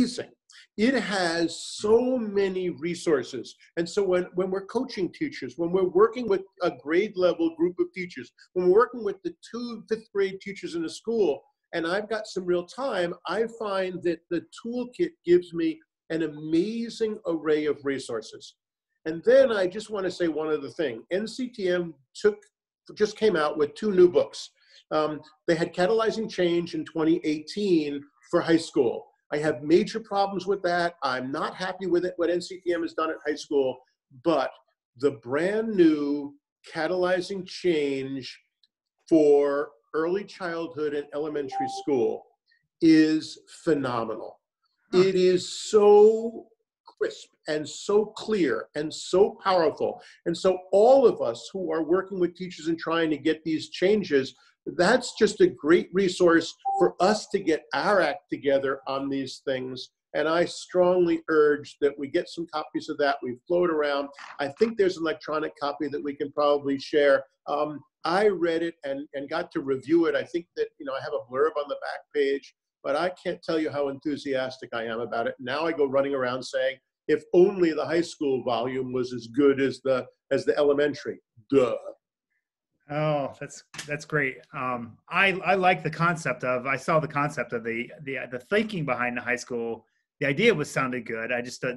amazing. It has so many resources. And so when, when we're coaching teachers, when we're working with a grade level group of teachers, when we're working with the two fifth grade teachers in a school, and I've got some real time, I find that the toolkit gives me an amazing array of resources. And then I just want to say one other thing. NCTM took just came out with two new books. Um, they had Catalyzing Change in 2018 for high school. I have major problems with that. I'm not happy with it, what NCTM has done at high school, but the brand new Catalyzing Change for early childhood and elementary school is phenomenal. Huh. It is so crisp and so clear and so powerful. And so, all of us who are working with teachers and trying to get these changes that's just a great resource for us to get our act together on these things. And I strongly urge that we get some copies of that. We float around. I think there's an electronic copy that we can probably share. Um, I read it and, and got to review it. I think that, you know, I have a blurb on the back page, but I can't tell you how enthusiastic I am about it. Now I go running around saying, if only the high school volume was as good as the as the elementary. Duh. Oh, that's that's great. Um, I I like the concept of. I saw the concept of the the the thinking behind the high school. The idea was sounded good. I just uh,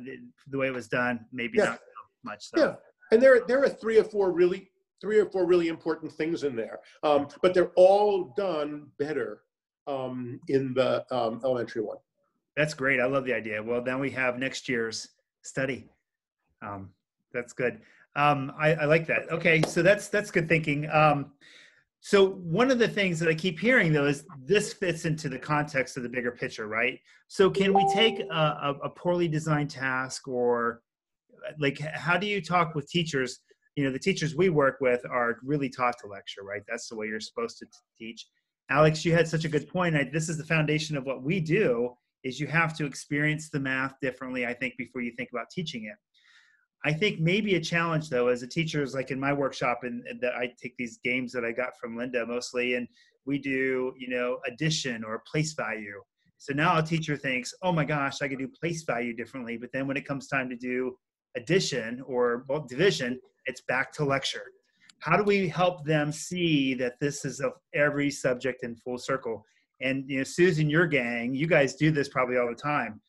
the way it was done, maybe yeah. not much. So. Yeah, and there there are three or four really three or four really important things in there, um, but they're all done better um, in the um, elementary one. That's great. I love the idea. Well, then we have next year's study. Um, that's good. Um, I, I, like that. Okay, so that's that's good thinking. Um, so one of the things that I keep hearing though is this fits into the context of the bigger picture, right? So can we take a, a poorly designed task or like how do you talk with teachers? You know, the teachers we work with are really taught to lecture, right? That's the way you're supposed to teach. Alex, you had such a good point. I, this is the foundation of what we do is you have to experience the math differently, I think, before you think about teaching it. I think maybe a challenge though, as a teacher, is like in my workshop, and, that I take these games that I got from Linda mostly, and we do, you know, addition or place value. So now a teacher thinks, oh my gosh, I could do place value differently. But then when it comes time to do addition or well, division, it's back to lecture. How do we help them see that this is of every subject in full circle? And you know, Susan, your gang, you guys do this probably all the time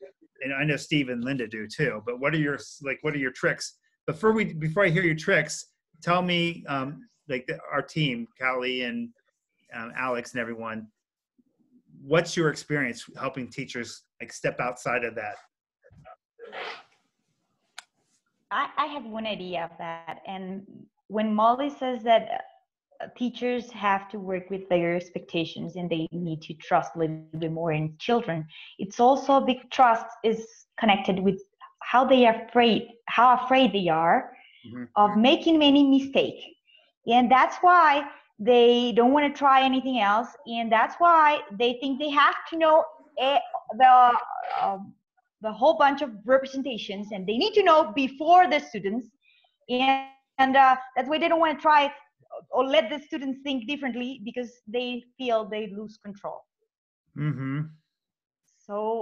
and I know Steve and Linda do too. But what are your like? What are your tricks? Before we before I hear your tricks, tell me um, like the, our team, Callie and um, Alex and everyone. What's your experience helping teachers like step outside of that? I, I have one idea of that, and when Molly says that teachers have to work with their expectations and they need to trust a little bit more in children. It's also big trust is connected with how they are afraid how afraid they are mm-hmm. of making any mistake. And that's why they don't want to try anything else. And that's why they think they have to know the um, the whole bunch of representations and they need to know before the students. And and uh, that's why they don't want to try or let the students think differently because they feel they lose control. Mm-hmm. so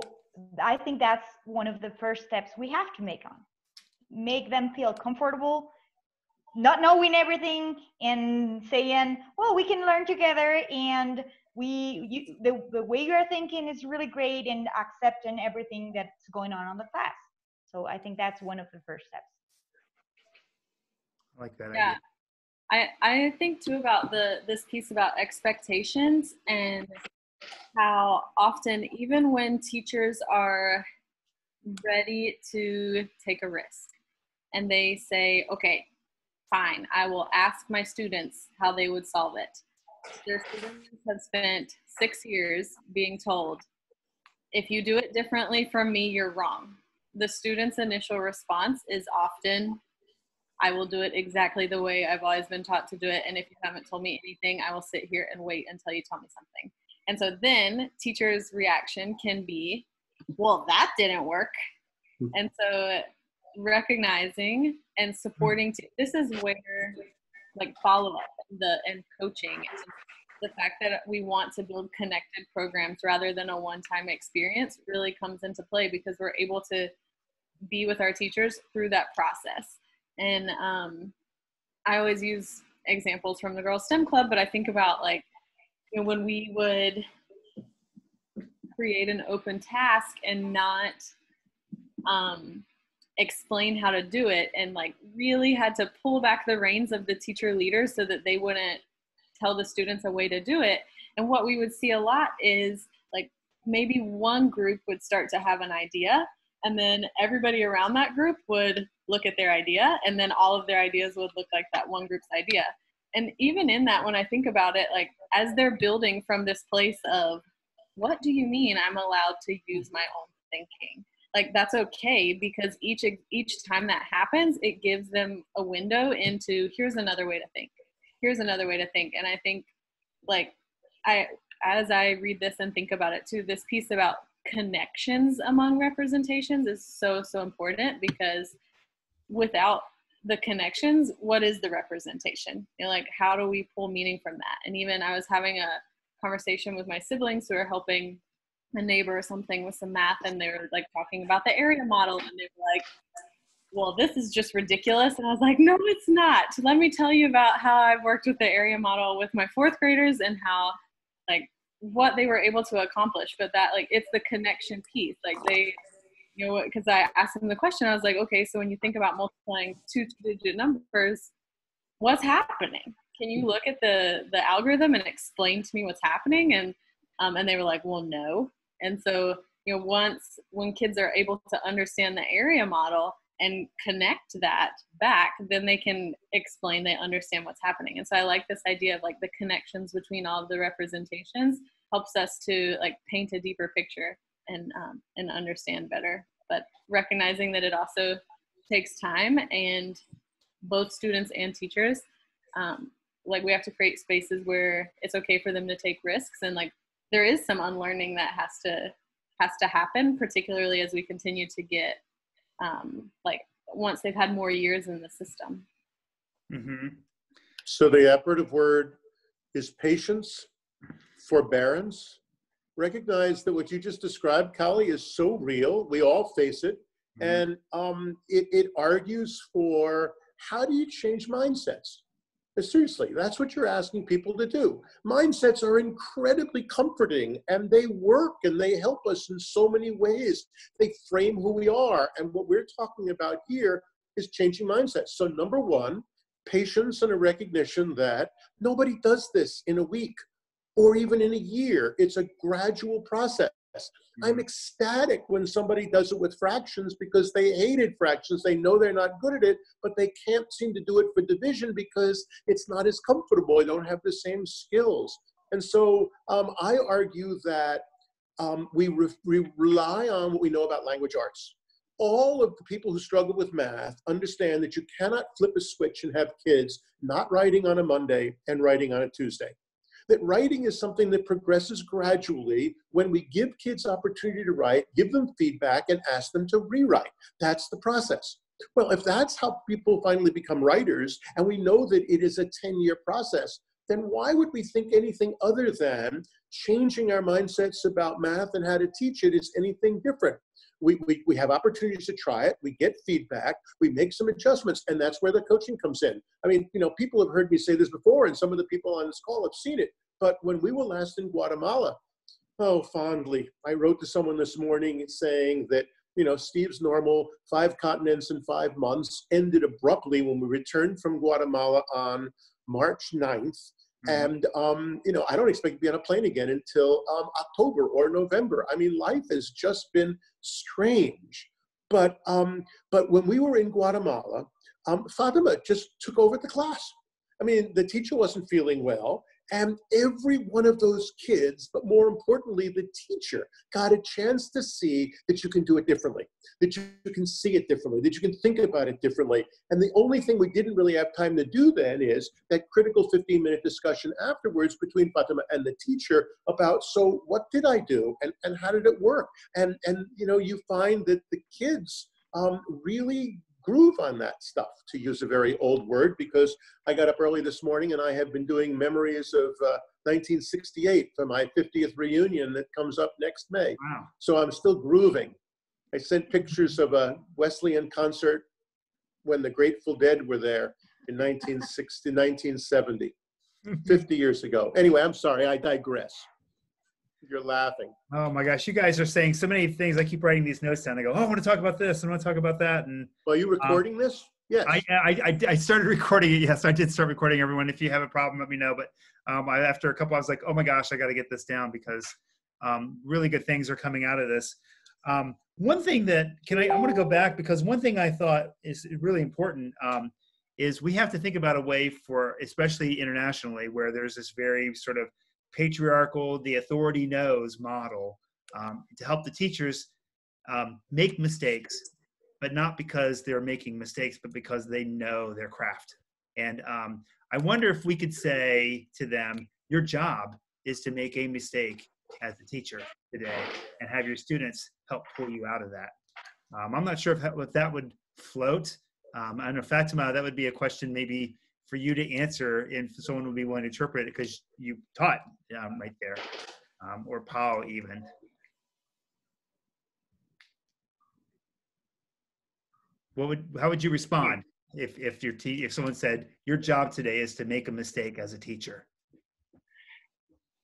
i think that's one of the first steps we have to make on. Make them feel comfortable not knowing everything and saying well we can learn together and we you, the, the way you're thinking is really great and accepting everything that's going on on the class. So i think that's one of the first steps. I like that yeah. idea. I, I think too about the this piece about expectations and how often even when teachers are ready to take a risk and they say okay fine i will ask my students how they would solve it. Their students have spent six years being told if you do it differently from me you're wrong. The student's initial response is often I will do it exactly the way I've always been taught to do it. And if you haven't told me anything, I will sit here and wait until you tell me something. And so then teacher's reaction can be, well, that didn't work. Hmm. And so recognizing and supporting, t- this is where like follow up the and coaching the fact that we want to build connected programs rather than a one-time experience really comes into play because we're able to be with our teachers through that process. And um, I always use examples from the Girls STEM Club, but I think about like you know, when we would create an open task and not um, explain how to do it and like really had to pull back the reins of the teacher leaders so that they wouldn't tell the students a way to do it. And what we would see a lot is like maybe one group would start to have an idea and then everybody around that group would look at their idea and then all of their ideas would look like that one group's idea. And even in that when i think about it like as they're building from this place of what do you mean i'm allowed to use my own thinking? Like that's okay because each each time that happens it gives them a window into here's another way to think. Here's another way to think. And i think like i as i read this and think about it too this piece about connections among representations is so so important because without the connections what is the representation? You know, like how do we pull meaning from that? And even i was having a conversation with my siblings who are helping a neighbor or something with some math and they were like talking about the area model and they were like well this is just ridiculous. And i was like no it's not. Let me tell you about how i've worked with the area model with my fourth graders and how like what they were able to accomplish. But that like it's the connection piece. Like they you know because i asked them the question i was like okay so when you think about multiplying two digit numbers what's happening? Can you look at the the algorithm and explain to me what's happening? And um, and they were like well no. And so you know once when kids are able to understand the area model and connect that back then they can explain they understand what's happening. And so i like this idea of like the connections between all of the representations helps us to like paint a deeper picture and um, and understand better. But recognizing that it also takes time and both students and teachers um, like we have to create spaces where it's okay for them to take risks and like there is some unlearning that has to has to happen particularly as we continue to get um, like once they've had more years in the system. Mm-hmm. so the operative word is patience forbearance recognize that what you just described, Kali, is so real. We all face it. Mm-hmm. And um, it, it argues for how do you change mindsets? But seriously, that's what you're asking people to do. Mindsets are incredibly comforting and they work and they help us in so many ways. They frame who we are. And what we're talking about here is changing mindsets. So, number one, patience and a recognition that nobody does this in a week or even in a year. It's a gradual process. Mm-hmm. I'm ecstatic when somebody does it with fractions because they hated fractions. They know they're not good at it, but they can't seem to do it for division because it's not as comfortable. They don't have the same skills. And so um, I argue that um, we, re- we rely on what we know about language arts. All of the people who struggle with math understand that you cannot flip a switch and have kids not writing on a Monday and writing on a Tuesday that writing is something that progresses gradually when we give kids opportunity to write, give them feedback, and ask them to rewrite. That's the process. Well, if that's how people finally become writers, and we know that it is a 10 year process, then why would we think anything other than changing our mindsets about math and how to teach it is anything different? We, we, we have opportunities to try it, we get feedback, we make some adjustments, and that's where the coaching comes in. I mean, you know, people have heard me say this before, and some of the people on this call have seen it. But when we were last in Guatemala, oh, fondly, I wrote to someone this morning saying that, you know, Steve's normal five continents in five months ended abruptly when we returned from Guatemala on March 9th. Mm-hmm. And, um, you know, I don't expect to be on a plane again until um, October or November. I mean, life has just been strange. But, um, but when we were in Guatemala, um, Fatima just took over the class. I mean, the teacher wasn't feeling well. And every one of those kids, but more importantly, the teacher, got a chance to see that you can do it differently, that you can see it differently, that you can think about it differently. And the only thing we didn't really have time to do then is that critical 15 minute discussion afterwards between Fatima and the teacher about so what did I do and, and how did it work? And, and you know, you find that the kids um, really groove on that stuff, to use a very old word, because I got up early this morning and I have been doing memories of uh, 1968 for my 50th reunion that comes up next May. Wow. So I'm still grooving. I sent pictures of a Wesleyan concert when the Grateful Dead were there in 1960, 1970, 50 years ago. Anyway, I'm sorry, I digress. You're laughing. Oh my gosh, you guys are saying so many things. I keep writing these notes down. I go, oh, I want to talk about this. I want to talk about that. And Are you recording this? Yes. I, I, I, I started recording it. Yes, I did start recording. Everyone, if you have a problem, let me know. But um, I, after a couple, I was like, oh my gosh, I got to get this down because um, really good things are coming out of this. Um, one thing that can I, I want to go back because one thing I thought is really important um, is we have to think about a way for, especially internationally, where there's this very sort of patriarchal, the authority knows model um, to help the teachers um, make mistakes, but not because they're making mistakes, but because they know their craft. And um, I wonder if we could say to them, your job is to make a mistake as a teacher today and have your students help pull you out of that. Um, I'm not sure if, that- if that would float. Um, I know, Fatima, that would be a question maybe for you to answer if someone would be willing to interpret it because you taught um, right there, um, or Paul even. What would, how would you respond if, if your te- if someone said your job today is to make a mistake as a teacher?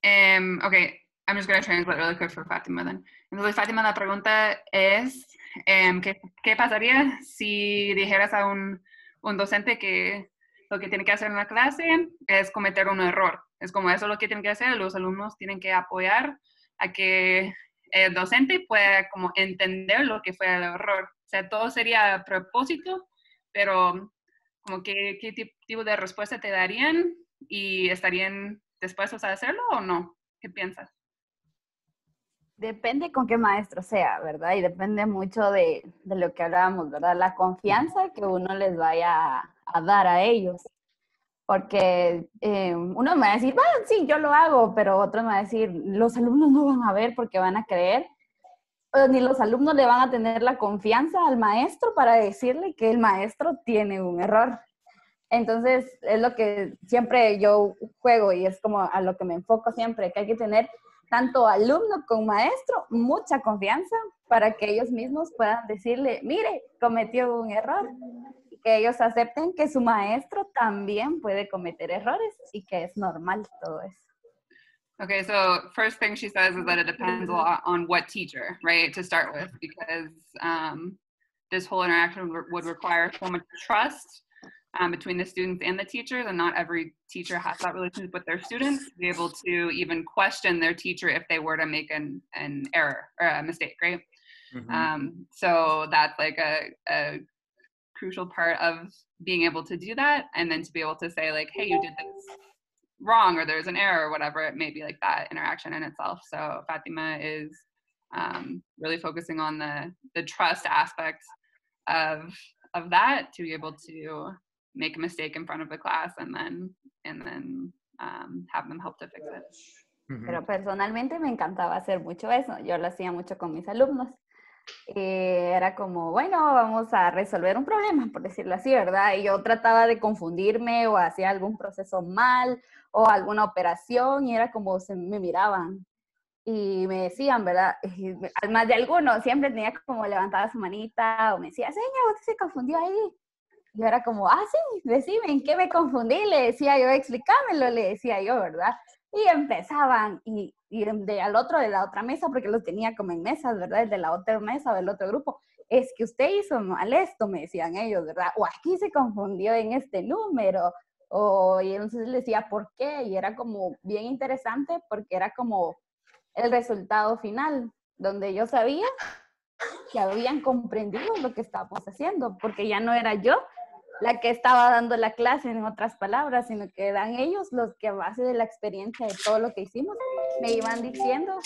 Um, okay, I'm just going to translate really quick for Fatima then. Entonces, Fatima, la pregunta es, em, ¿qué, ¿qué pasaría si dijeras a un, un docente que lo que tiene que hacer en la clase es cometer un error? Es como eso lo que tienen que hacer, los alumnos tienen que apoyar a que el docente pueda como entender lo que fue el error. O sea, todo sería a propósito, pero como qué tip- tipo de respuesta te darían y estarían dispuestos a hacerlo o no? ¿Qué piensas? Depende con qué maestro sea, ¿verdad? Y depende mucho de, de lo que hablábamos, ¿verdad? La confianza que uno les vaya a, dar a ellos. Porque eh, uno me va a decir, bueno, sí, yo lo hago, pero otro me va a decir, los alumnos no van a ver porque van a creer. O ni los alumnos le van a tener la confianza al maestro para decirle que el maestro tiene un error. Entonces, es lo que siempre yo juego y es como a lo que me enfoco siempre, que hay que tener tanto alumno como maestro mucha confianza para que ellos mismos puedan decirle, mire, cometió un error. Y que ellos acepten que su maestro también puede cometer errores y que es normal todo eso. Okay, so first thing she says is that it depends a lot on what teacher, right, to start with, because um, this whole interaction would, would require so much trust um, between the students and the teachers, and not every teacher has that relationship with their students to be able to even question their teacher if they were to make an, an error or a mistake, right? Um, so that's like a, a crucial part of being able to do that, and then to be able to say like, "Hey, you did this wrong," or "There's an error," or whatever it may be, like that interaction in itself. So Fatima is um, really focusing on the the trust aspect of of that to be able to make a mistake in front of the class and then and then um, have them help to fix it. Pero personalmente me encantaba hacer mucho eso. Yo lo hacía mucho con mis alumnos. Eh, era como, bueno, vamos a resolver un problema, por decirlo así, ¿verdad? Y yo trataba de confundirme o hacía algún proceso mal o alguna operación y era como se me miraban y me decían, ¿verdad? Me- Más de algunos, siempre tenía como levantaba su manita o me decía, señor, usted se confundió ahí. Yo era como, ah, sí, decime, ¿en qué me confundí? Le decía yo, explícamelo, le decía yo, ¿verdad? Y empezaban, y, y de al otro de la otra mesa, porque los tenía como en mesas, ¿verdad? El de la otra mesa del otro grupo. Es que usted hizo mal esto, me decían ellos, ¿verdad? O aquí se confundió en este número. O, y entonces les decía, ¿por qué? Y era como bien interesante porque era como el resultado final, donde yo sabía que habían comprendido lo que estábamos haciendo, porque ya no era yo la que estaba dando la clase, en otras palabras, sino que eran ellos los que a base de la experiencia de todo lo que hicimos, me iban diciendo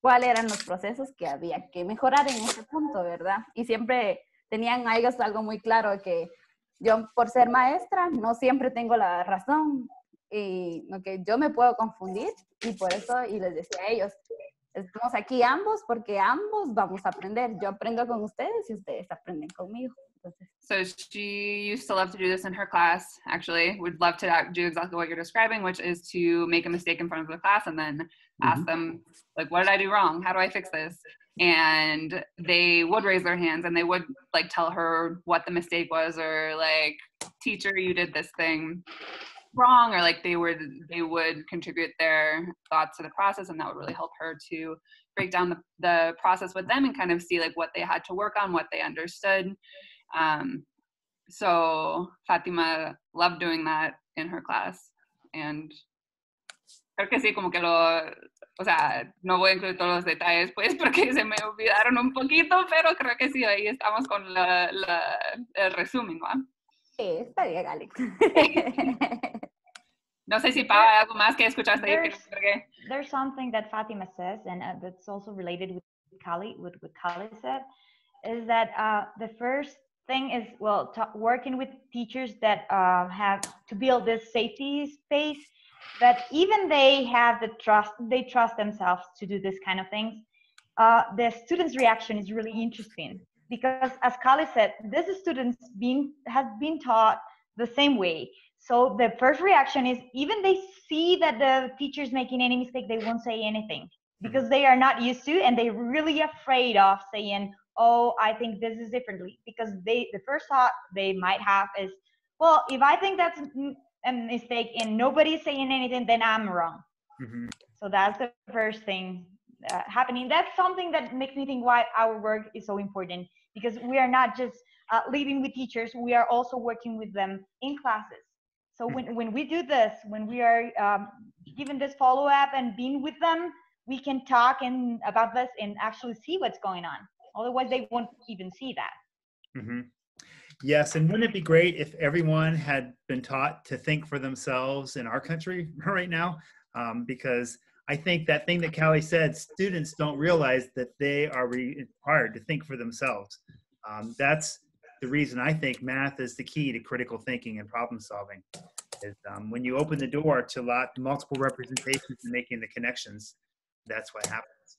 cuáles eran los procesos que había que mejorar en ese punto, ¿verdad? Y siempre tenían a ellos algo muy claro que yo por ser maestra no siempre tengo la razón y que yo me puedo confundir y por eso y les decía a ellos estamos aquí ambos porque ambos vamos a aprender yo aprendo con ustedes y ustedes aprenden conmigo So she used to love to do this in her class, actually. Would love to do exactly what you're describing, which is to make a mistake in front of the class and then mm-hmm. ask them, like, what did I do wrong? How do I fix this? And they would raise their hands and they would like tell her what the mistake was or like, teacher, you did this thing wrong or like they would they would contribute their thoughts to the process and that would really help her to break down the, the process with them and kind of see like what they had to work on what they understood um, so Fatima loved doing that in her class and creo que sí como que lo o sea no voy a incluir todos los detalles pues porque se me olvidaron un poquito pero creo que sí ahí estamos con la, la, el resumen ¿no? Sí, está bien, Alex. No sé si Pau algo más que escuchaste. There's, there's something that Fatima says, and uh, that's also related with Kali, with what Kali said, is that uh, the first thing is, well, working with teachers that uh, have to build this safety space, that even they have the trust, they trust themselves to do this kind of things. Uh, the students' reaction is really interesting. Because, as Kali said, this students being has been taught the same way. So the first reaction is even they see that the teacher is making any mistake, they won't say anything. Because they are not used to and they're really afraid of saying, oh, I think this is differently because they the first thought they might have is, well, if I think that's a mistake and nobody's saying anything, then I'm wrong. Mm-hmm. So that's the first thing uh, happening. That's something that makes me think why our work is so important because we are not just uh, living with teachers, we are also working with them in classes. So hmm. when, when we do this, when we are um, given this follow up and being with them, we can talk and about this and actually see what's going on. Otherwise, they won't even see that. Mm-hmm. Yes, and wouldn't it be great if everyone had been taught to think for themselves in our country right now? Um, because I think that thing that Callie said, students don't realize that they are required to think for themselves. Um, that's the reason I think math is the key to critical thinking and problem solving. Is um, when you open the door to lot multiple representations and making the connections, that's what happens.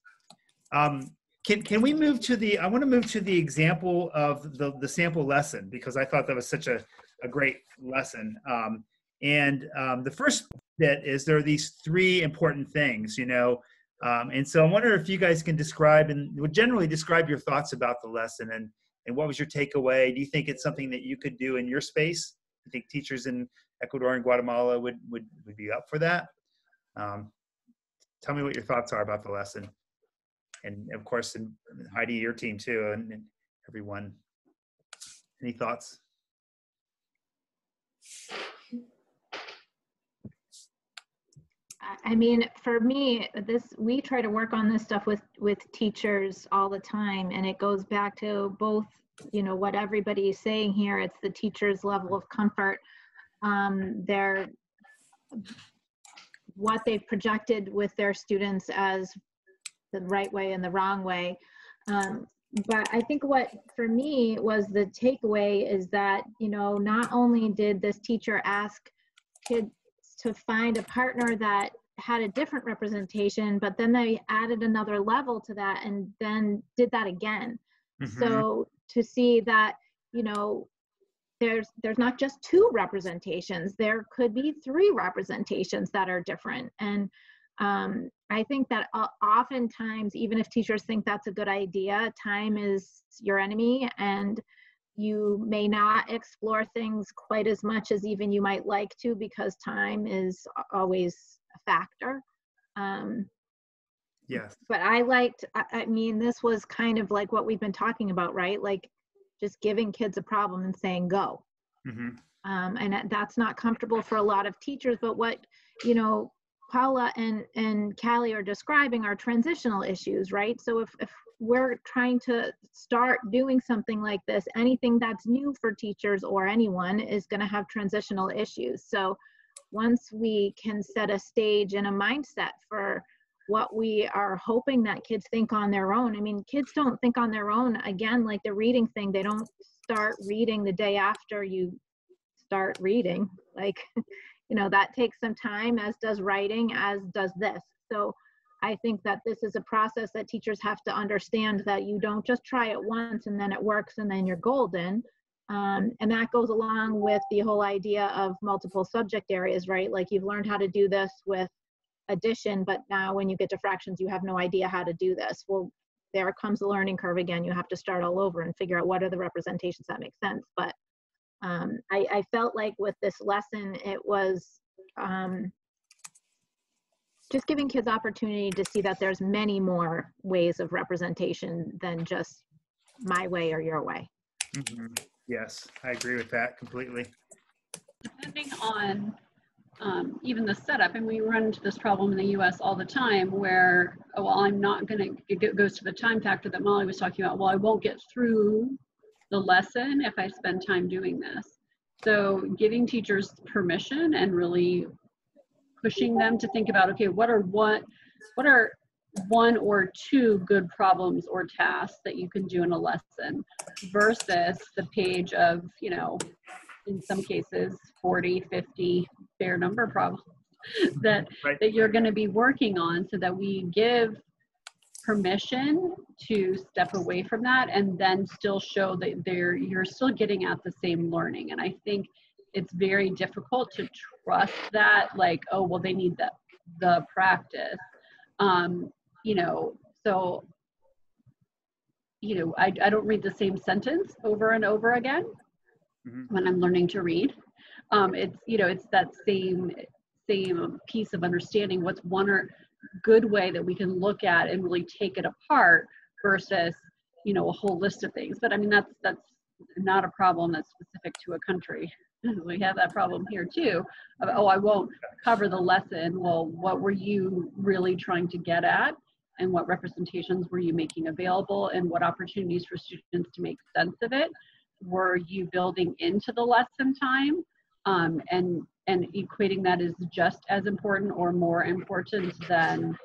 Um, can can we move to the? I want to move to the example of the the sample lesson because I thought that was such a a great lesson. Um, and um, the first bit is there are these three important things, you know. Um, and so I wonder if you guys can describe and would generally describe your thoughts about the lesson and and what was your takeaway? Do you think it's something that you could do in your space? I think teachers in Ecuador and Guatemala would would, would be up for that. Um, tell me what your thoughts are about the lesson, and of course, and Heidi, your team too, and, and everyone. Any thoughts? I mean, for me, this we try to work on this stuff with with teachers all the time, and it goes back to both, you know, what everybody is saying here. It's the teacher's level of comfort, um, their what they've projected with their students as the right way and the wrong way. Um, but I think what for me was the takeaway is that you know not only did this teacher ask kids to find a partner that had a different representation, but then they added another level to that and then did that again. Mm-hmm. So to see that, you know, there's there's not just two representations there could be three representations that are different and um, i think that oftentimes even if teachers think that's a good idea time is your enemy and you may not explore things quite as much as even you might like to because time is always a factor. Um, yes. But I liked, I, I mean, this was kind of like what we've been talking about, right? Like just giving kids a problem and saying go. Mm-hmm. Um, and that's not comfortable for a lot of teachers, but what, you know, Paula and, and Callie are describing are transitional issues, right? So if, if we're trying to start doing something like this, anything that's new for teachers or anyone is going to have transitional issues. So once we can set a stage and a mindset for what we are hoping that kids think on their own. I mean, kids don't think on their own. Again, like the reading thing, they don't start reading the day after you start reading. Like, you know, that takes some time, as does writing, as does this. So I think that this is a process that teachers have to understand that you don't just try it once and then it works and then you're golden. Um, and that goes along with the whole idea of multiple subject areas, right? Like you've learned how to do this with addition, but now when you get to fractions, you have no idea how to do this. Well, there comes the learning curve again. You have to start all over and figure out what are the representations that make sense. But um, I, I, felt like with this lesson, it was um, just giving kids opportunity to see that there's many more ways of representation than just my way or your way. Mm-hmm. Yes, I agree with that completely. Depending on um, even the setup, and we run into this problem in the US all the time where, oh, well, I'm not going to, it goes to the time factor that Molly was talking about. Well, I won't get through the lesson if I spend time doing this. So giving teachers permission and really pushing them to think about, okay, what are what, what are one or two good problems or tasks that you can do in a lesson versus the page of, you know, in some cases 40, 50 fair number problems that right. that you're going to be working on so that we give permission to step away from that and then still show that they're you're still getting at the same learning. And i think it's very difficult to trust that like oh well they need the the practice. Um you know so you know i, I don't read the same sentence over and over again mm-hmm. when i'm learning to read. Um it's you know it's that same same piece of understanding what's one or good way that we can look at and really take it apart versus you know a whole list of things. But i mean that's that's not a problem that's specific to a country. We have that problem here too oh i won't cover the lesson. Well what were you really trying to get at? And what representations were you making available? And what opportunities for students to make sense of it? Were you building into the lesson time? Um, and and equating that is just as important or more important than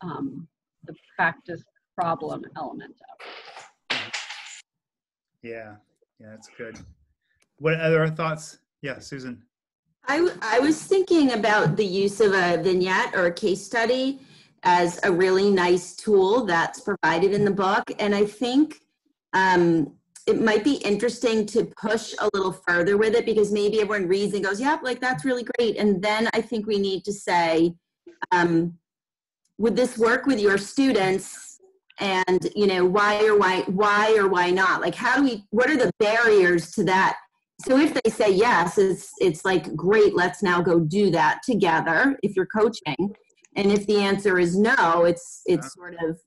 um, the practice problem element of it. Yeah, yeah, that's good. What other thoughts? Yeah, Susan. I, I was thinking about the use of a vignette or a case study as a really nice tool that's provided in the book. And I think um, it might be interesting to push a little further with it because maybe everyone reads and goes, yep, like that's really great. And then I think we need to say, um, would this work with your students? And you know, why or why why or why not? Like how do we what are the barriers to that? So if they say yes, it's it's like great, let's now go do that together if you're coaching. And if the answer is no, it's it's sort of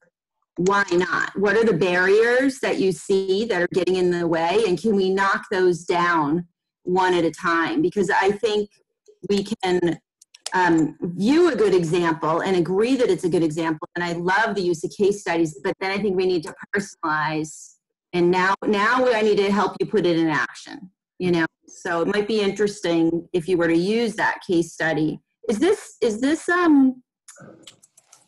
why not? What are the barriers that you see that are getting in the way? And can we knock those down one at a time? Because I think we can um, view a good example and agree that it's a good example. And I love the use of case studies, but then I think we need to personalize. And now, now I need to help you put it in action. You know, so it might be interesting if you were to use that case study. Is this is this um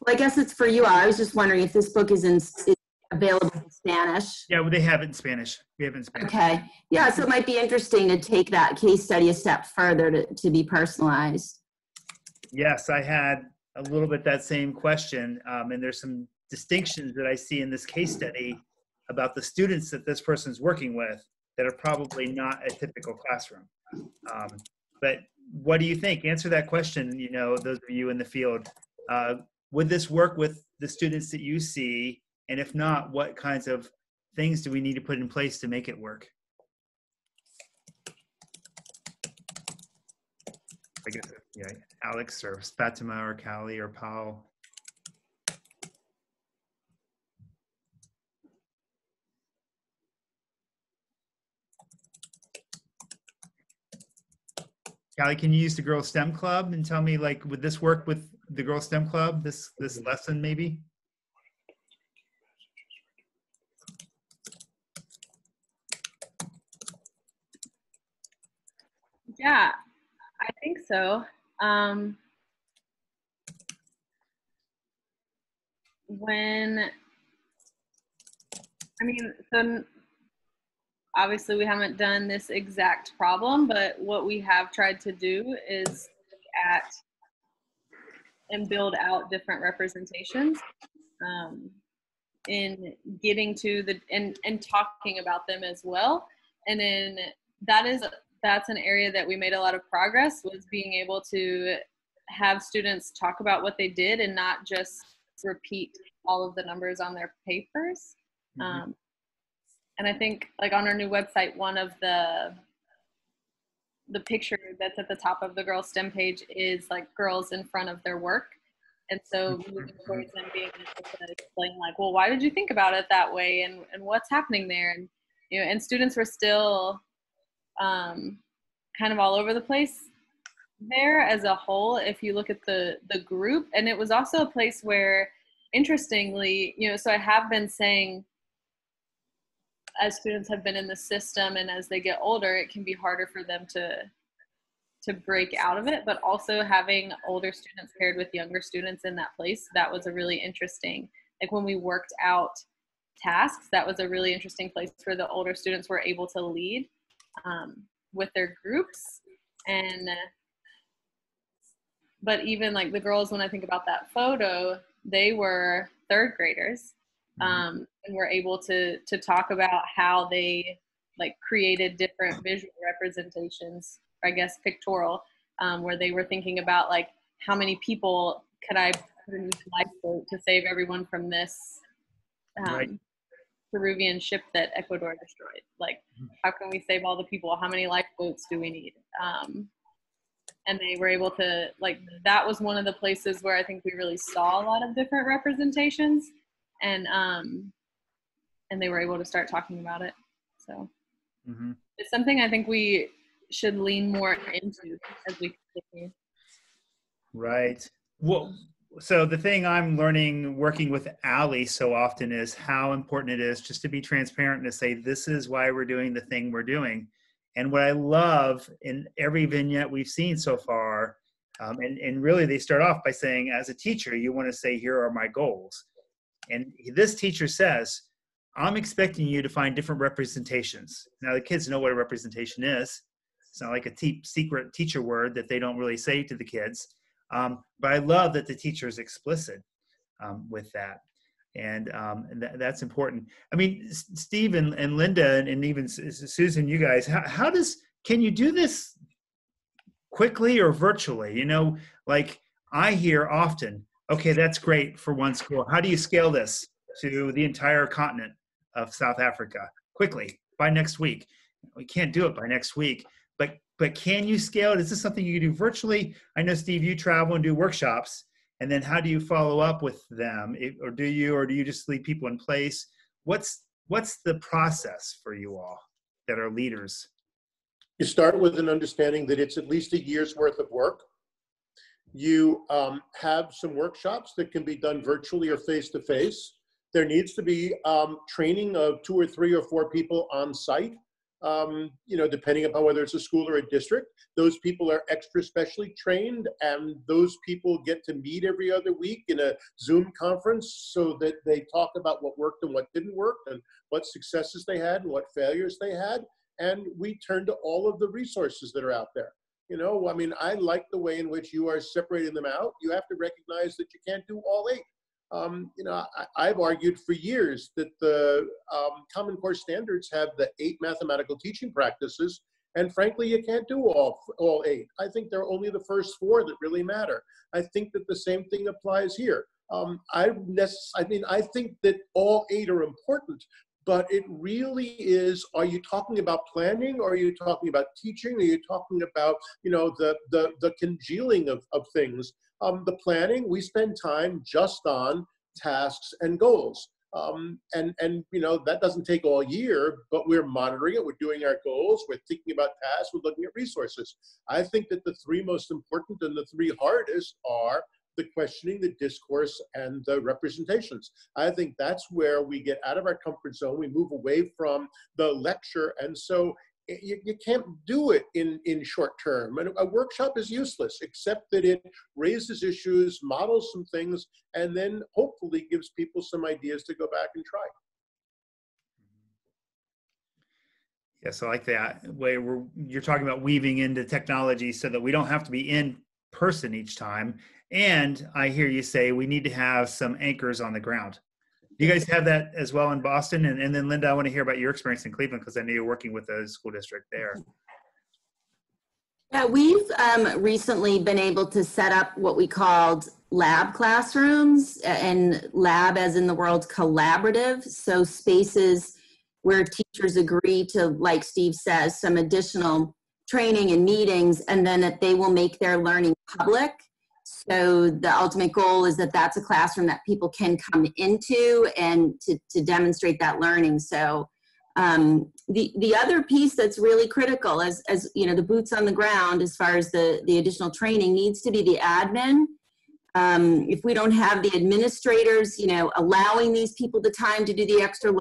I guess it's for you. I was just wondering if this book is in is available in Spanish. Yeah, well, they have it in Spanish. We have it in Spanish. Okay. Yeah, so it might be interesting to take that case study a step further to, to be personalized. Yes, I had a little bit that same question, um, and there's some distinctions that I see in this case study about the students that this person's working with that are probably not a typical classroom. Um, but what do you think? Answer that question. You know, those of you in the field. Uh, would this work with the students that you see? And if not, what kinds of things do we need to put in place to make it work? I guess, yeah, Alex or Fatima or Callie or Paul. Callie, can you use the Girl STEM Club and tell me, like, would this work with the Girl STEM Club this this lesson maybe? Yeah, I think so. Um, when I mean, so obviously we haven't done this exact problem, but what we have tried to do is look at and build out different representations um, in getting to the and and talking about them as well and then that is that's an area that we made a lot of progress was being able to have students talk about what they did and not just repeat all of the numbers on their papers. Mhm. Um, and I think like on our new website, one of the the picture that's at the top of the Girls STEM page is like girls in front of their work. And so moving towards them being able to explain like, well, why did you think about it that way and, and what's happening there? And you know, and students were still um, kind of all over the place there as a whole if you look at the the group and it was also a place where interestingly you know so i have been saying as students have been in the system and as they get older it can be harder for them to to break out of it. But also having older students paired with younger students in that place that was a really interesting like when we worked out tasks that was a really interesting place where the older students were able to lead um, with their groups. And but even like the girls when i think about that photo they were third graders um, and were able to to talk about how they like created different visual representations i guess pictorial um, where they were thinking about like how many people could i put in this lifeboat to save everyone from this um, Right. peruvian ship that ecuador destroyed? Like how can we save all the people? How many lifeboats do we need? Um, and they were able to like that was one of the places where i think we really saw a lot of different representations and um and they were able to start talking about it so Mhm. it's something i think we should lean more into as we continue Right. Well, so the thing I'm learning working with Ali so often is how important it is just to be transparent and to say, this is why we're doing the thing we're doing. And what I love in every vignette we've seen so far, um, and, and really they start off by saying, as a teacher, you want to say, here are my goals. And this teacher says, I'm expecting you to find different representations. Now, the kids know what a representation is. It's not like a te- secret teacher word that they don't really say to the kids. Um, but I love that the teacher is explicit um, with that. And, um, and tha- that's important. I mean, S- Steve and, and Linda and, and even S- Susan, you guys, how, how does, can you do this quickly or virtually? You know, like I hear often, okay, that's great for one school. How do you scale this to the entire continent of South Africa quickly by next week? We can't do it by next week, but but can you scale it? Is this something you can do virtually? I know Steve, you travel and do workshops, and then how do you follow up with them, It- or do you, or do you just leave people in place? What's what's the process for you all that are leaders? You start with an understanding that it's at least a year's worth of work. You um, have some workshops that can be done virtually or face to face. There needs to be um, training of two or three or four people on site. Um, you know, depending upon whether it's a school or a district, those people are extra specially trained, and those people get to meet every other week in a Zoom conference so that they talk about what worked and what didn't work, and what successes they had and what failures they had and we turn to all of the resources that are out there. You know, I mean, I like the way in which you are separating them out. You have to recognize that you can't do all eight. Um, you know, I, I've argued for years that the um, Common Core standards have the eight mathematical teaching practices, and frankly, you can't do all all eight. I think there are only the first four that really matter. I think that the same thing applies here. Um, I, I mean, I think that all eight are important, but it really is are you talking about planning or are you talking about teaching are you talking about you know the the, the congealing of, of things? Um, the planning we spend time just on tasks and goals. Um, and and you know that doesn't take all year but we're monitoring it we're doing our goals we're thinking about tasks we're looking at resources. I think that the three most important and the three hardest are the questioning, the discourse, and the representations. I think that's where we get out of our comfort zone. We move away from the lecture. And so you, you can't do it in, in short term. And a workshop is useless, except that it raises issues, models some things, and then hopefully gives people some ideas to go back and try. Yes, I like that uh, way we're you're talking about weaving into technology so that we don't have to be in person each time. And I hear you say we need to have some anchors on the ground. Do you guys have that as well in Boston? And, and then Linda, I want to hear about your experience in Cleveland because I know you're working with the school district there. Yeah, we've um, recently been able to set up what we called lab classrooms and lab as in the world collaborative. So spaces where teachers agree to, like Steve says, some additional training and meetings, and then that they will make their learning public. So the ultimate goal is that that's a classroom that people can come into and to, to demonstrate that learning. So um, the the other piece that's really critical, as as you know, the boots on the ground, as far as the the additional training, needs to be the admin. Um, if we don't have the administrators, you know, allowing these people the time to do the extra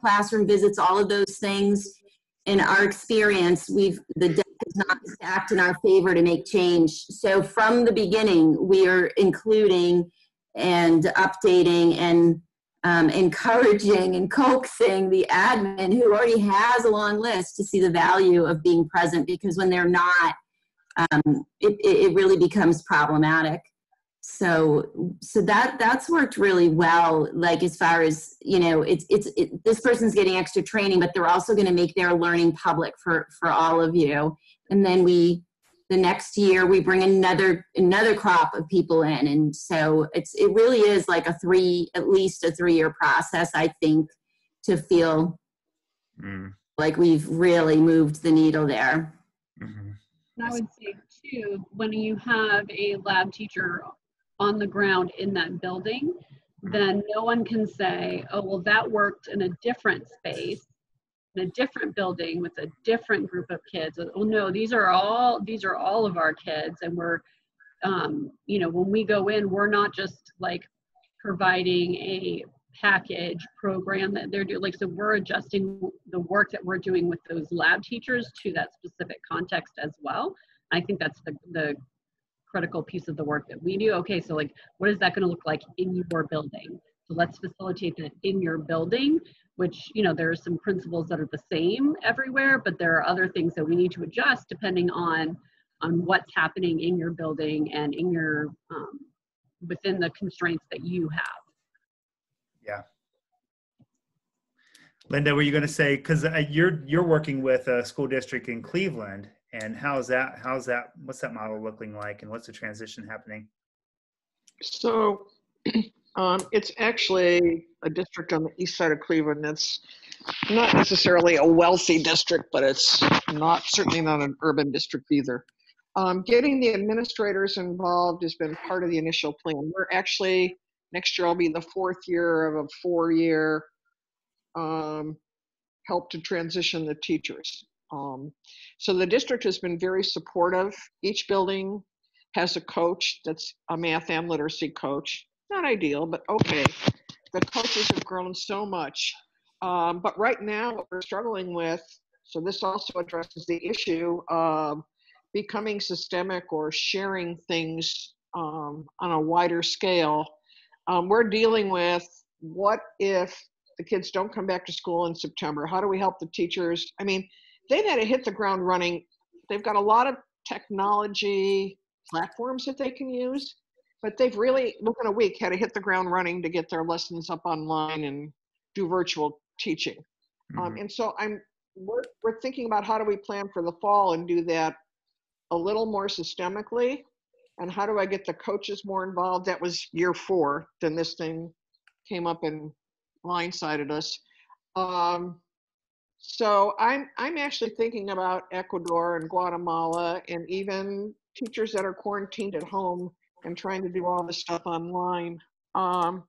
classroom visits, all of those things, in our experience, we've the is not stacked in our favor to make change. So from the beginning, we are including and updating and um, encouraging and coaxing the admin who already has a long list to see the value of being present because when they're not, um, it, it really becomes problematic. So, so that that's worked really well. Like as far as you know, it's it's it, this person's getting extra training, but they're also going to make their learning public for for all of you. And then we the next year we bring another another crop of people in and so it's it really is like a three at least a three year process i think to feel mm. like we've really moved the needle there mm-hmm. i would say too when you have a lab teacher on the ground in that building then no one can say oh well that worked in a different space in a different building with a different group of kids. Oh no these are all these are all of our kids and we're um, you know when we go in we're not just like providing a package program that they're doing like so we're adjusting the work that we're doing with those lab teachers to that specific context as well. I think that's the, the critical piece of the work that we do. Okay so like what is that going to look like in your building? So let's facilitate that in your building which you know there are some principles that are the same everywhere but there are other things that we need to adjust depending on on what's happening in your building and in your um, within the constraints that you have. Yeah. Linda were you going to say because uh, you're you're working with a school district in cleveland and how's that how's that what's that model looking like and what's the transition happening so um, it's actually a district on the east side of Cleveland that's not necessarily a wealthy district, but it's not certainly not an urban district either. Um, getting the administrators involved has been part of the initial plan. We're actually next year i'll be the fourth year of a four-year um, help to transition the teachers. Um, so the district has been very supportive. Each building has a coach that's a math and literacy coach. Not ideal, but okay the coaches have grown so much. Um, but right now, what we're struggling with, so this also addresses the issue of becoming systemic or sharing things um, on a wider scale. Um, we're dealing with what if the kids don't come back to school in September? How do we help the teachers? I mean, they've had to hit the ground running. They've got a lot of technology platforms that they can use but they've really within a week had to hit the ground running to get their lessons up online and do virtual teaching um, mm-hmm. um, and so i'm we're, we're thinking about how do we plan for the fall and do that a little more systemically and how do i get the coaches more involved that was year four then this thing came up and blindsided us um, so i'm i'm actually thinking about ecuador and guatemala and even teachers that are quarantined at home and trying to do all this stuff online. Um,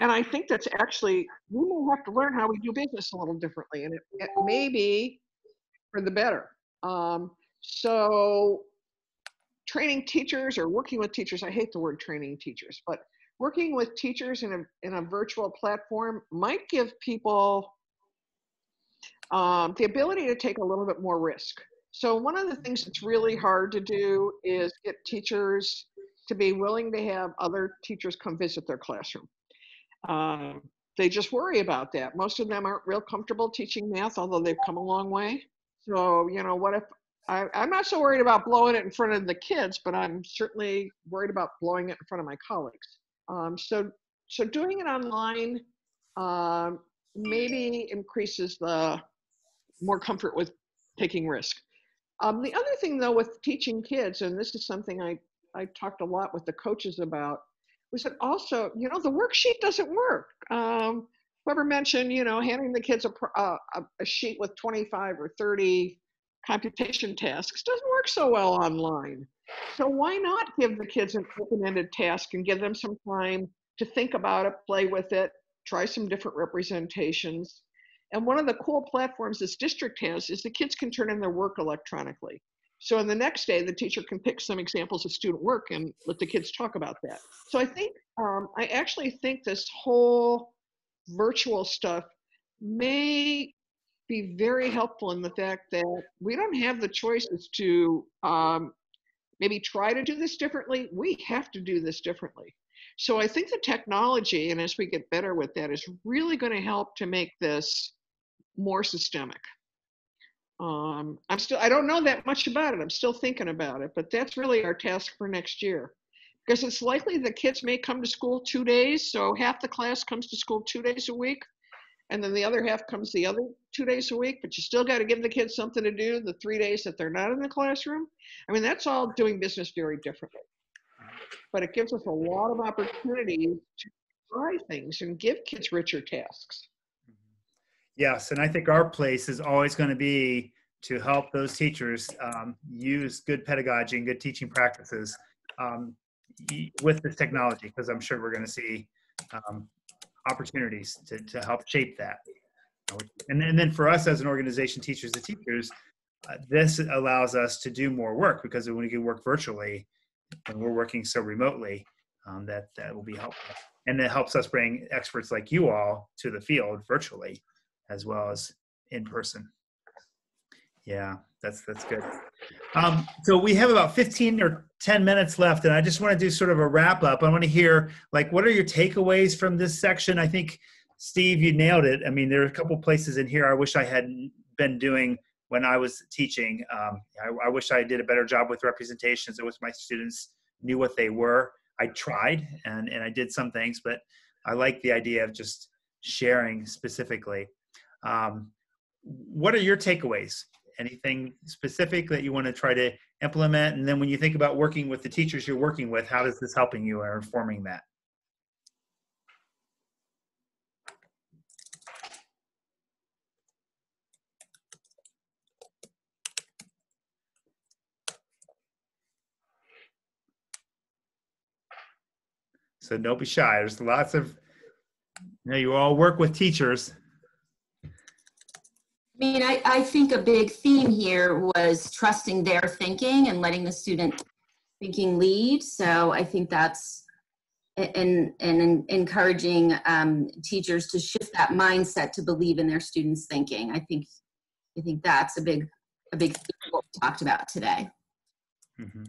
and I think that's actually, we may have to learn how we do business a little differently, and it, it may be for the better. Um, so, training teachers or working with teachers, I hate the word training teachers, but working with teachers in a, in a virtual platform might give people um, the ability to take a little bit more risk. So, one of the things that's really hard to do is get teachers to be willing to have other teachers come visit their classroom. Um, they just worry about that. Most of them aren't real comfortable teaching math, although they've come a long way. So, you know, what if I, am not so worried about blowing it in front of the kids, but I'm certainly worried about blowing it in front of my colleagues. Um, so, so doing it online um, maybe increases the more comfort with taking risk. Um, the other thing though with teaching kids, and this is something I, I talked a lot with the coaches about, was that also, you know, the worksheet doesn't work. Um, whoever mentioned, you know, handing the kids a, a, a sheet with 25 or 30 computation tasks doesn't work so well online. So why not give the kids an open-ended task and give them some time to think about it, play with it, try some different representations. And one of the cool platforms this district has is the kids can turn in their work electronically. So on the next day, the teacher can pick some examples of student work and let the kids talk about that. So I think, um, I actually think this whole virtual stuff may be very helpful in the fact that we don't have the choices to um, maybe try to do this differently. We have to do this differently. So I think the technology, and as we get better with that, is really going to help to make this more systemic. Um, I'm still, I don't know that much about it. I'm still thinking about it, but that's really our task for next year. Because it's likely the kids may come to school two days, so half the class comes to school two days a week, and then the other half comes the other two days a week, but you still got to give the kids something to do the three days that they're not in the classroom. I mean, that's all doing business very differently. But it gives us a lot of opportunities to try things and give kids richer tasks. Yes, and I think our place is always going to be to help those teachers um, use good pedagogy and good teaching practices um, with this technology, because I'm sure we're going to see um, opportunities to, to help shape that. And then, and then for us as an organization, teachers to teachers, uh, this allows us to do more work because when we can work virtually, when we're working so remotely, um, that that will be helpful. And it helps us bring experts like you all to the field virtually, as well as in person. Yeah, that's that's good. Um, so we have about 15 or 10 minutes left, and I just want to do sort of a wrap up. I want to hear like what are your takeaways from this section? I think Steve, you nailed it. I mean, there are a couple places in here I wish I had been doing when I was teaching. Um, I, I, wish I did a better job with representations. It was my students knew what they were. I tried and and I did some things, but I like the idea of just sharing specifically. Um, what are your takeaways anything specific that you want to try to implement? And then when you think about working with the teachers you're working with, how is this helping you or informing that? So don't be shy. There's lots of, you know, you all work with teachers I mean, I, I think a big theme here was trusting their thinking and letting the student thinking lead. So I think that's and and encouraging um, teachers to shift that mindset to believe in their students' thinking. I think I think that's a big a big theme what we talked about today. Mm-hmm.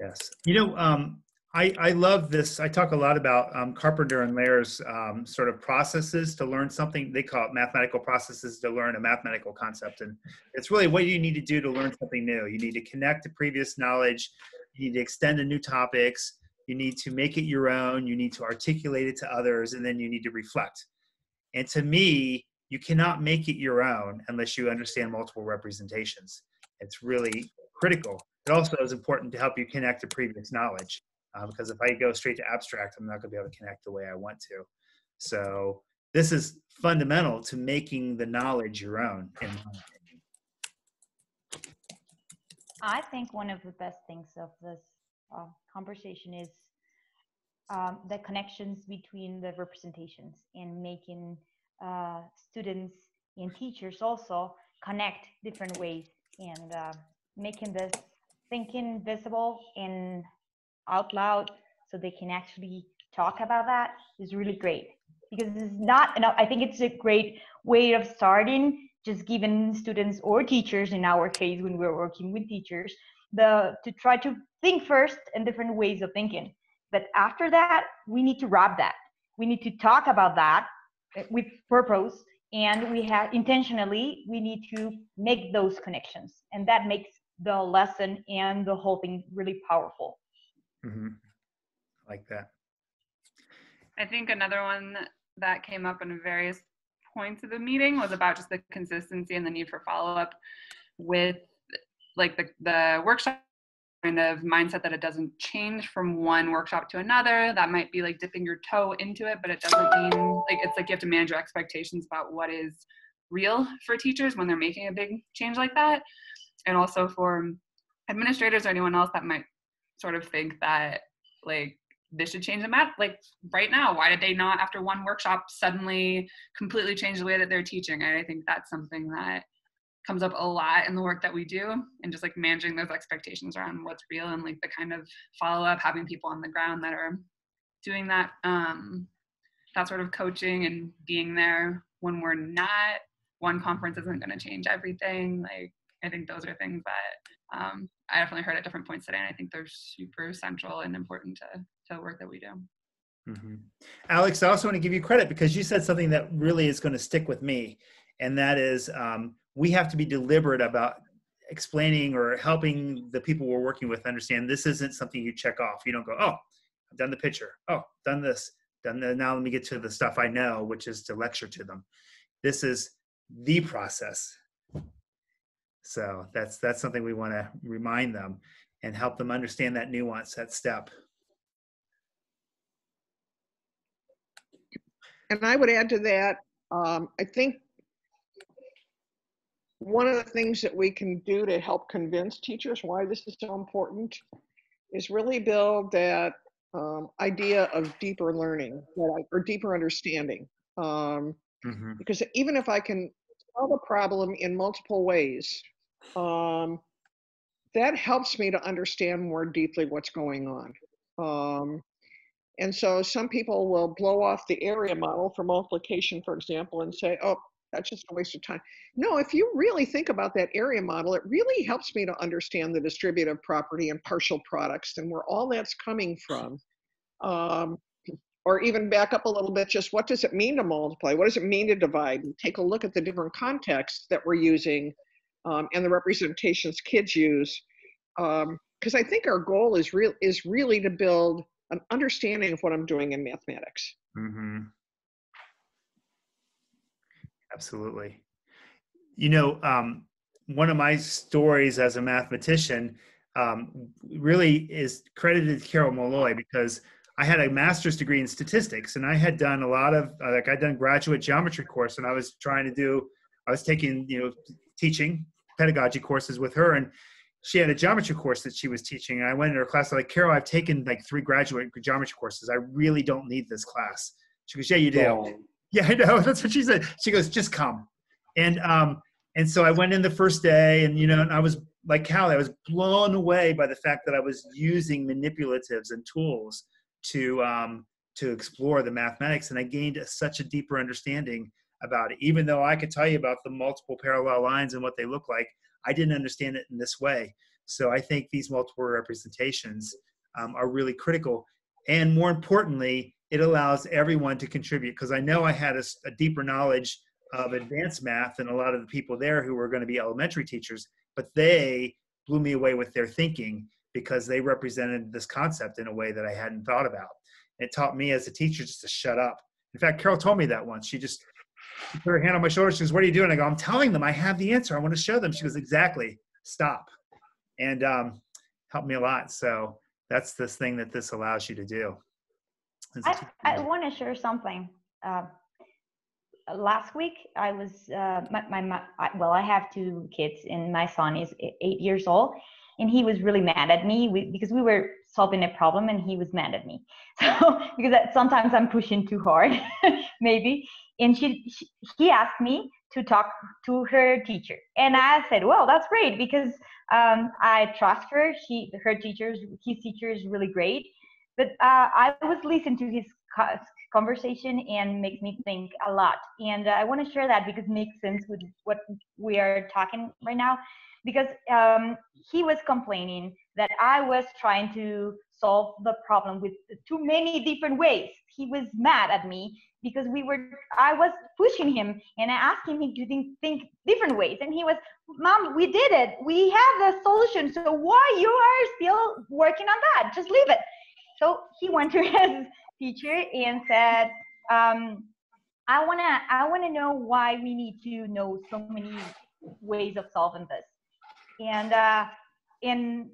Yes, you know, um, I, I love this. I talk a lot about um, Carpenter and Lehrer's um, sort of processes to learn something. They call it mathematical processes to learn a mathematical concept. And it's really what you need to do to learn something new. You need to connect to previous knowledge. You need to extend to new topics. You need to make it your own. You need to articulate it to others. And then you need to reflect. And to me, you cannot make it your own unless you understand multiple representations. It's really critical. It also is important to help you connect to previous knowledge uh, because if I go straight to abstract, I'm not going to be able to connect the way I want to. So this is fundamental to making the knowledge your own. I think one of the best things of this uh, conversation is um, the connections between the representations and making uh, students and teachers also connect different ways and uh, making this thinking visible and out loud so they can actually talk about that is really great. Because it's not enough i think it's a great way of starting just giving students or teachers in our case when we're working with teachers the to try to think first in different ways of thinking. But after that we need to wrap that. We need to talk about that eh, with purpose and we have intentionally we need to make those connections. And that makes the lesson and the whole thing really powerful Mm-hmm. Like that. I think another one that came up in various points of the meeting was about just the consistency and the need for follow-up with like the, the workshop kind of mindset that it doesn't change from one workshop to another. That might be like dipping your toe into it, but it doesn't mean like it's like you have to manage your expectations about what is real for teachers when they're making a big change like that. And also for administrators or anyone else that might sort of think that like this should change the map like right now why did they not after one workshop suddenly completely change the way that they're teaching? And i think that's something that comes up a lot in the work that we do and just like managing those expectations around what's real and like the kind of follow up having people on the ground that are doing that um that sort of coaching and being there when we're not. One conference isn't going to change everything like i think those are things that um, i definitely heard at different points today and i think they're super central and important to to work that we do mm-hmm. alex i also want to give you credit because you said something that really is going to stick with me and that is um, we have to be deliberate about explaining or helping the people we're working with understand this isn't something you check off. You don't go, oh, I've done the picture. Oh, done this. Done the, now let me get to the stuff I know, which is to lecture to them. This is the process. So that's that's something we want to remind them and help them understand that nuance, that step. And I would add to that, um, I think one of the things that we can do to help convince teachers why this is so important is really build that um, idea of deeper learning or deeper understanding. Um, mm-hmm. Because even if I can solve a problem in multiple ways, um, that helps me to understand more deeply what's going on. Um, and so some people will blow off the area model for multiplication, for example, and say, oh, that's just a waste of time. No, if you really think about that area model, it really helps me to understand the distributive property and partial products and where all that's coming from. Um, or even back up a little bit, just what does it mean to multiply? What does it mean to divide? And take a look at the different contexts that we're using um, and the representations kids use. Because um, I think our goal is, real, is really to build an understanding of what I'm doing in mathematics. Mm-hmm. Absolutely. You know, um, one of my stories as a mathematician um, really is credited to Carol Malloy because I had a master's degree in statistics and I had done a lot of, like I'd done graduate geometry course and I was trying to do, I was taking, you know, teaching pedagogy courses with her and she had a geometry course that she was teaching. And I went in her class, I'm like, Carol, I've taken like three graduate geometry courses. I really don't need this class. She goes, yeah, you do. Oh. Yeah, I know. That's what she said. She goes, just come. And um, and so I went in the first day, and you know, and I was like Callie, I was blown away by the fact that I was using manipulatives and tools to um, to explore the mathematics, and I gained a, such a deeper understanding about it. Even though I could tell you about the multiple parallel lines and what they look like, I didn't understand it in this way. So I think these multiple representations um, are really critical, and more importantly, it allows everyone to contribute because I know I had a, a, deeper knowledge of advanced math than a lot of the people there who were going to be elementary teachers, but they blew me away with their thinking because they represented this concept in a way that I hadn't thought about. It taught me as a teacher just to shut up. In fact, Carol told me that once. She just she put her hand on my shoulder. She goes, "What are you doing?" I go, "I'm telling them I have the answer. I want to show them." She goes, "Exactly. Stop," and um, helped me a lot. So that's this thing that this allows you to do. I, I want to share something. Uh, last week, I was uh, my, my, my I, well, I have two kids, and my son is eight years old, and he was really mad at me we, because we were solving a problem, and he was mad at me. So because that, sometimes I'm pushing too hard, maybe. And she, she he asked me to talk to her teacher, and I said, well, that's great because um, I trust her. She her teachers his teacher is really great but uh, I was listening to his conversation and makes me think a lot. And uh, I want to share that because it makes sense with what we are talking right now. Because um, he was complaining that I was trying to solve the problem with too many different ways. He was mad at me because we were I was pushing him and I asked him if to think, think different ways. And he was, Mom, we did it. We have the solution. So why you are still working on that? Just leave it. So he went to his teacher and said, um, I wanna I wanna know why we need to know so many ways of solving this. And uh, and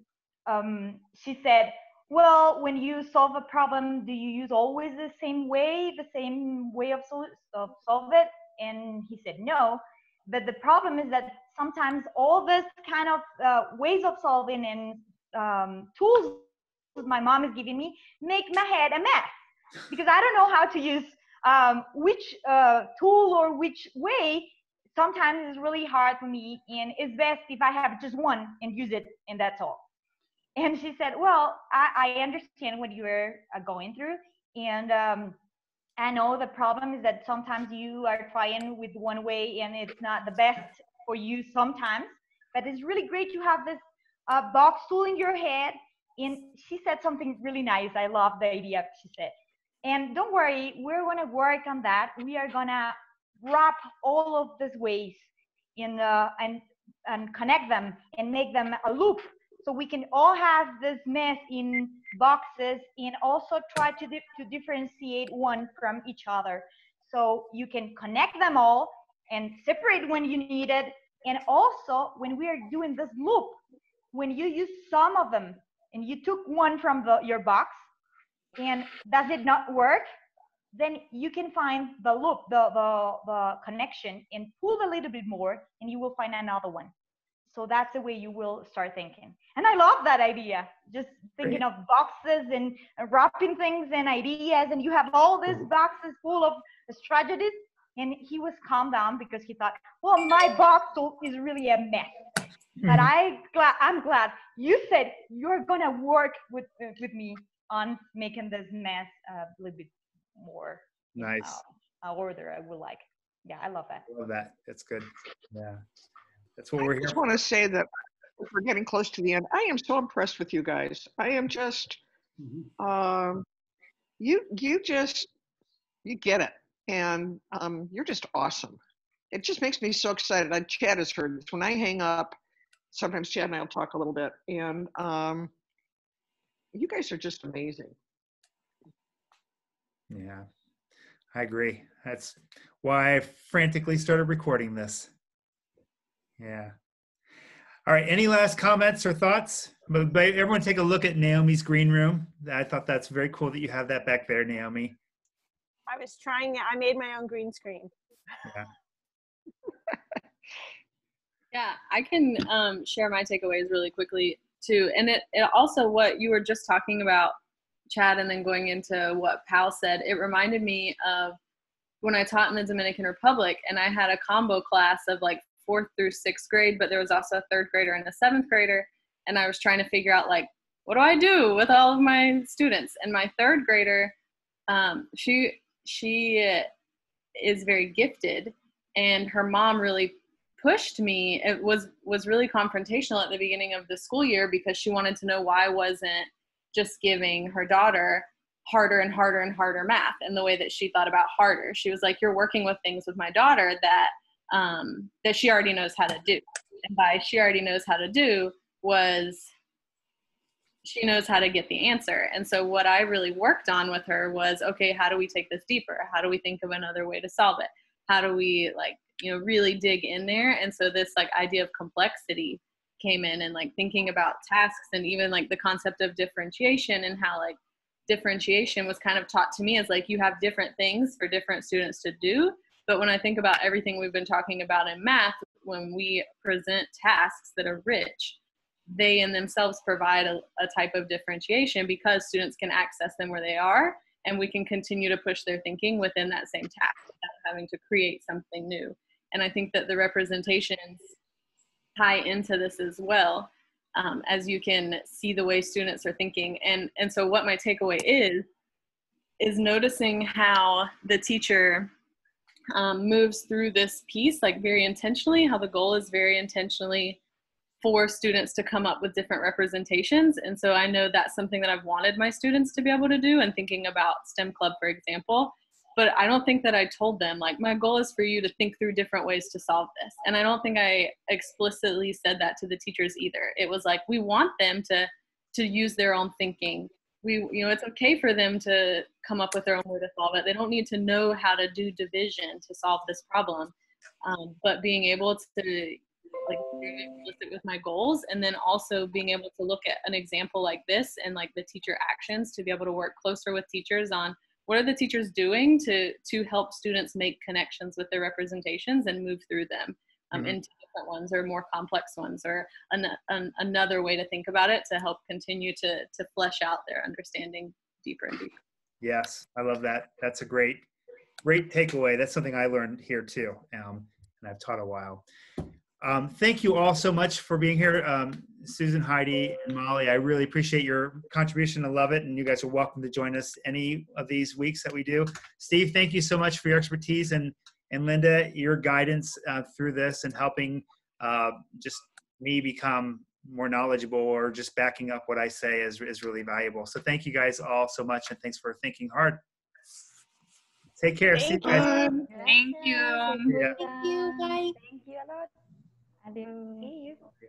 um, she said, well, when you solve a problem, do you use always the same way, the same way of, sol- of solve it? And he said no. But the problem is that sometimes all this kind of uh, ways of solving and um, tools my mom is giving me make my head a mess because I don't know how to use um, which uh, tool or which way. Sometimes it's really hard for me, and it's best if I have just one and use it, and that's all. And she said, "Well, I, I understand what you're uh, going through, and um, I know the problem is that sometimes you are trying with one way, and it's not the best for you sometimes. But it's really great to have this uh, box tool in your head." And she said something really nice. I love the idea. She said, and don't worry, we're going to work on that. We are going to wrap all of these ways in uh, and and connect them and make them a loop so we can all have this mess in boxes and also try to, di- to differentiate one from each other. So you can connect them all and separate when you need it. And also when we are doing this loop when you use some of them and you took one from the, your box and does it not work then you can find the loop the, the, the connection and pull a little bit more and you will find another one so that's the way you will start thinking and i love that idea just thinking Great. of boxes and wrapping things and ideas and you have all these boxes full of strategies and he was calmed down because he thought well my box is really a mess but I glad I'm glad you said you're gonna work with uh, with me on making this mess a little bit more Nice. uh, order. I would like. Yeah, I love that. Love that. That's good. Yeah. That's what I we're here I just want to say that we're getting close to the end. I am so impressed with you guys. I am just, um, you you just you get it, and um, you're just awesome. It just makes me so excited. I, Chad has heard this. When I hang up, sometimes Chad and I will talk a little bit, and um, you guys are just amazing. Yeah, I agree. That's why I frantically started recording this. Yeah. All right. Any last comments or thoughts? But, but everyone take a look at Naomi's green room. I thought that's very cool that you have that back there, Naomi. I was trying it. I made my own green screen. Yeah. Yeah, I can um, share my takeaways really quickly too. And it, it also what you were just talking about, Chad, and then going into what Pal said, it reminded me of when I taught in the Dominican Republic and I had a combo class of like fourth through sixth grade, but there was also a third grader and a seventh grader. And I was trying to figure out like, what do I do with all of my students? And my third grader, um, she she is very gifted, and her mom really pushed me it was was really confrontational at the beginning of the school year because she wanted to know why I wasn't just giving her daughter harder and harder and harder math and the way that she thought about harder she was like you're working with things with my daughter that um, that she already knows how to do. And by she already knows how to do was she knows how to get the answer. And so what i really worked on with her was okay how do we take this deeper? How do we think of another way to solve it? How do we like you know really dig in there? And so this like idea of complexity came in and like thinking about tasks and even like the concept of differentiation and how like differentiation was kind of taught to me as like you have different things for different students to do but when i think about everything we've been talking about in math when we present tasks that are rich they in themselves provide a, a type of differentiation because students can access them where they are and we can continue to push their thinking within that same task without having to create something new. And i think that the representations tie into this as well um, as you can see the way students are thinking. And and so what my takeaway is is noticing how the teacher um, moves through this piece like very intentionally how the goal is very intentionally for students to come up with different representations. And so i know that's something that i've wanted my students to be able to do and thinking about stem club for example. But i don't think that i told them like my goal is for you to think through different ways to solve this. And i don't think i explicitly said that to the teachers either. It was like we want them to to use their own thinking we you know it's okay for them to come up with their own way to solve it they don't need to know how to do division to solve this problem um, but being able to like explicit with my goals and then also being able to look at an example like this and like the teacher actions to be able to work closer with teachers on what are the teachers doing to to help students make connections with their representations and move through them um, Mhm. into different ones or more complex ones or an, an, another way to think about it to help continue to to flesh out their understanding deeper and deeper Yes, I love that. That's a great, great takeaway. That's something I learned here too, um, and I've taught a while. Um, thank you all so much for being here, um, Susan, Heidi, and Molly. I really appreciate your contribution. I love it, and you guys are welcome to join us any of these weeks that we do. Steve, thank you so much for your expertise, and and Linda, your guidance uh, through this and helping uh, just me become more knowledgeable or just backing up what I say is, is really valuable. So thank you guys all so much and thanks for thinking hard. Take care. See you Thank guys. you. Thank you. Thank you, guys. Thank you a lot. Adios. See you.